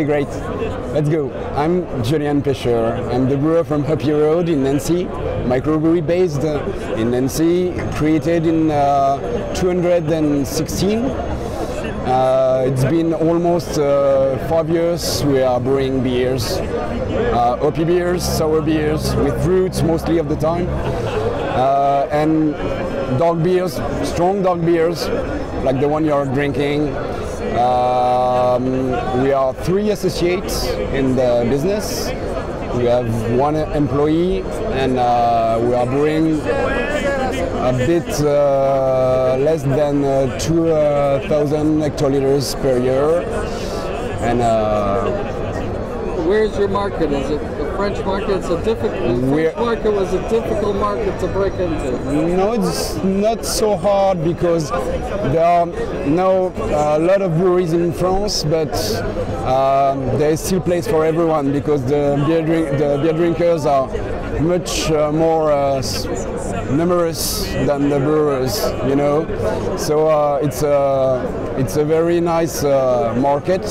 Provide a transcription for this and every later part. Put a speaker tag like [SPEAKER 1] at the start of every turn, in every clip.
[SPEAKER 1] Okay, great. Let's go. I'm Julien Pecheur. I'm the brewer from Hoppy Road in Nancy, microbrewery based uh, in Nancy, created in uh, 216. Uh, it's been almost uh, five years we are brewing beers, uh, hoppy beers, sour beers, with fruits mostly of the time, uh, and dark beers, strong dark beers, like the one you're drinking, um, we are three associates in the business. We have one employee and uh, we are brewing a bit uh, less than uh, 2,000 hectoliters per year. And uh,
[SPEAKER 2] Where's your market? Is it French market? A difficult. French market was a difficult market to break into.
[SPEAKER 1] No, it's not so hard because there are now a lot of breweries in France, but um, there is still place for everyone because the beer, drink, the beer drinkers are much uh, more uh, numerous than the brewers, you know. So uh, it's a it's a very nice uh, market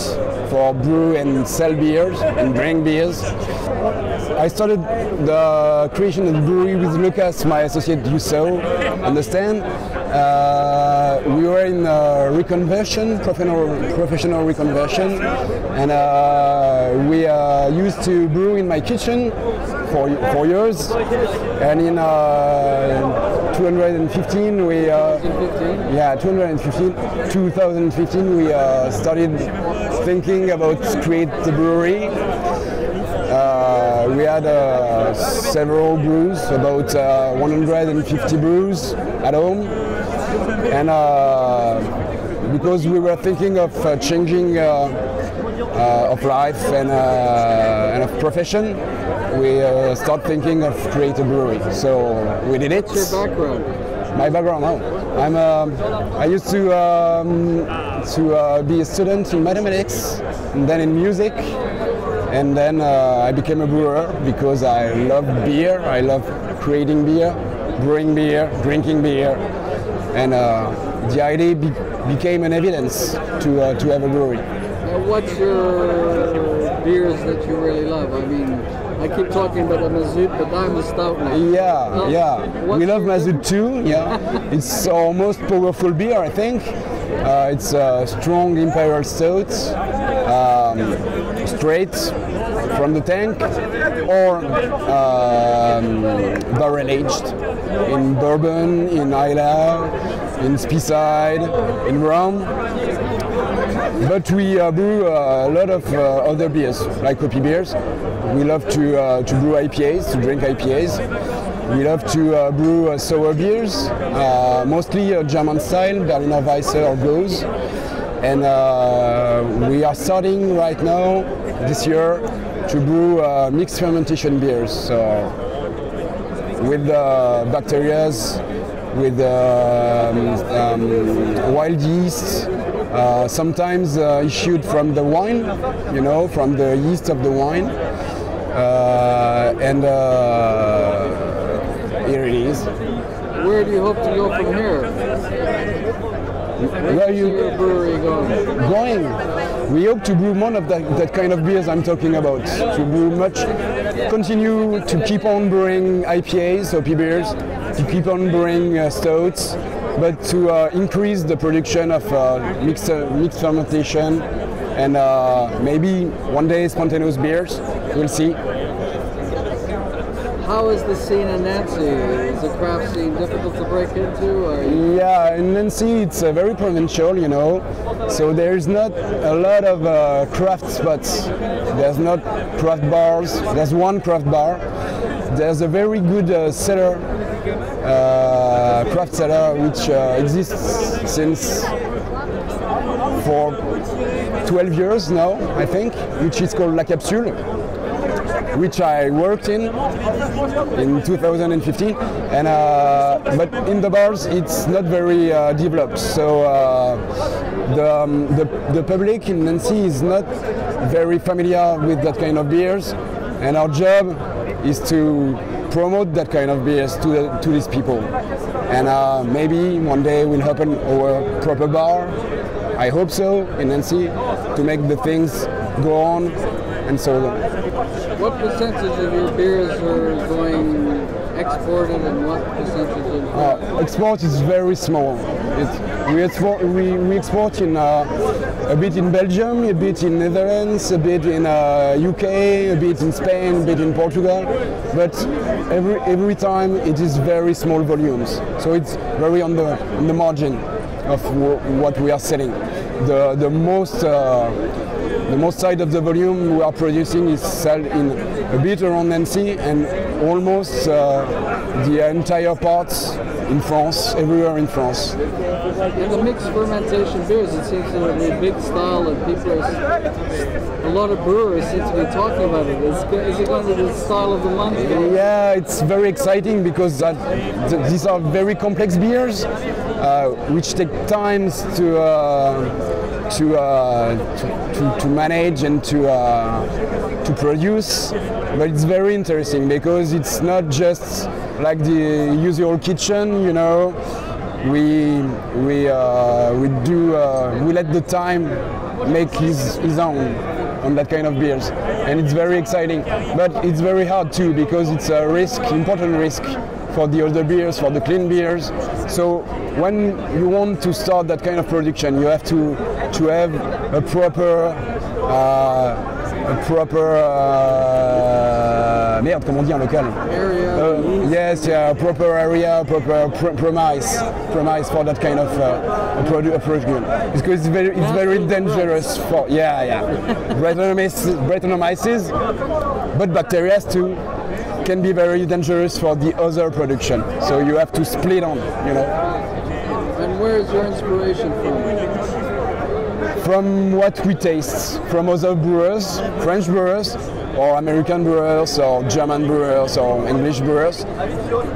[SPEAKER 1] for brew and sell beers and drink beers. I started the creation of the brewery with Lucas, my associate you saw, understand. Uh, we were in uh, reconversion, professional, professional reconversion, and uh, we uh, used to brew in my kitchen for, for years. And in uh, 215, we uh, yeah, 215, 2015, we uh, started thinking about create the brewery. Uh, we had uh, several brews, about uh, 150 brews at home, and because we were thinking of changing uh, of life and, uh, and of profession, we uh, start thinking of create a brewery. So we did it.
[SPEAKER 2] What's your background?
[SPEAKER 1] My background, oh, I'm um, I used to um, to uh, be a student in mathematics and then in music, and then uh, I became a brewer because I love beer. I love creating beer, brewing beer, drinking beer, and uh, the idea be- became an evidence to uh, to have a brewery.
[SPEAKER 2] Now, what's your beers that you really love? I mean, I keep talking about the Mazout, but I'm a stout now.
[SPEAKER 1] Yeah, yeah.
[SPEAKER 2] what's
[SPEAKER 1] We love Mazout too. Yeah, it's our most powerful beer, I think. Uh, it's a strong imperial stout, um, straight from the tank, or um, barrel aged in bourbon, in Islay, in Speyside, in rum. But we uh, brew uh, a lot of uh, other beers, like hoppy beers. We love to, uh, to brew IPAs, to drink IPAs. We love to brew sour beers, mostly German style, Berliner Weisse or Gose. And we are starting right now, this year, to brew mixed fermentation beers. So with bacterias, with um, um, wild yeast, uh, sometimes uh, issued from the wine, you know, from the yeast of the wine. Uh, and uh, here it is.
[SPEAKER 2] Where do you hope to go from here?
[SPEAKER 1] Where
[SPEAKER 2] See
[SPEAKER 1] you
[SPEAKER 2] your brewery going?
[SPEAKER 1] going? We hope to brew more of that, that kind of beers I'm talking about. To brew much, continue to keep on brewing IPAs, hoppy beers, to keep on brewing uh, stouts, but to uh, increase the production of uh, mixed, uh, mixed fermentation and uh, maybe one day spontaneous beers. We'll see.
[SPEAKER 2] How is the scene in Nancy? Is the craft scene difficult to break into? Or
[SPEAKER 1] Yeah, in Nancy it's uh, very provincial, you know. So there's not a lot of uh, craft spots. There's not craft bars. There's one craft bar. There's a very good uh, cellar, uh, craft cellar, which uh, exists since for 12 years now, I think, which is called La Capsule which I worked in in 2015. And uh, but in the bars, it's not very uh, developed. So uh, the, um, the the public in Nancy is not very familiar with that kind of beers, and our job is to promote that kind of beers to the, to these people. And uh, maybe one day we'll open our proper bar. I hope so in Nancy to make the things go on, and so on.
[SPEAKER 2] What percentage of your beers are going exported and what percentage of
[SPEAKER 1] Uh, export is very small. It's, we, export, we, we export in uh, a bit in Belgium, a bit in Netherlands, a bit in uh, UK, a bit in Spain, a bit in Portugal, but every every time it is very small volumes. So it's very on the on the margin of what we are selling. The the most uh, the most side of the volume we are producing is sold in a bit around Nancy and almost uh, the entire parts in France, everywhere in France.
[SPEAKER 2] In the mixed fermentation beers, it seems to be a big style that people are, a lot of brewers seem to be talking about it. Is, is it going to be the style of the month?
[SPEAKER 1] Yeah, it's very exciting because that, th- these are very complex beers, which take times to uh, to, uh, to, to to manage and to uh, to produce. But it's very interesting because it's not just like the usual kitchen, you know. We we uh, we do uh, we let the time make his his own on that kind of beers and it's very exciting but it's very hard too because it's a risk important risk for the other beers for the clean beers so when you want to start that kind of production you have to to have a proper uh, a proper uh, merde comment dit local
[SPEAKER 2] Area.
[SPEAKER 1] uh, yes, yeah, proper area, proper pr- premise, premise for that kind of uh, produ- production. Because it's very, it's very dangerous for, yeah, yeah. Brettanomyces, Brettanomyces, but bacteria too can be very dangerous for the other production. So you have to split on, you know.
[SPEAKER 2] And where is your inspiration from?
[SPEAKER 1] from what we taste from other brewers, French brewers, or American brewers, or German brewers, or English brewers.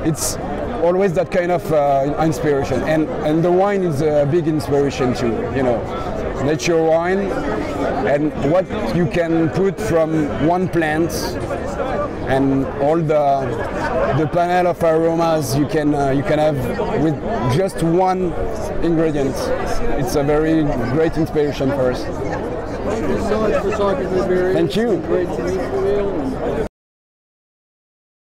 [SPEAKER 1] It's always that kind of uh, inspiration, and and the wine is a big inspiration too. You know, nature wine, and what you can put from one plant, and all the the panel of aromas you can uh, you can have with just one ingredient. It's a very great inspiration for us.
[SPEAKER 2] Thank you